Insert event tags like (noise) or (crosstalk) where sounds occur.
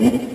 Yeah. (laughs)